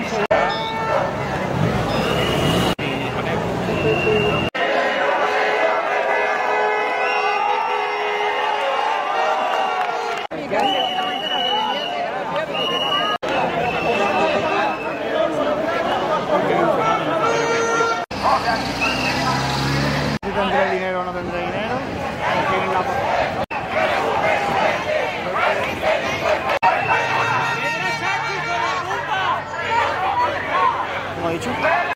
descanso. tendré dinero o no tendré dinero, Como he dicho.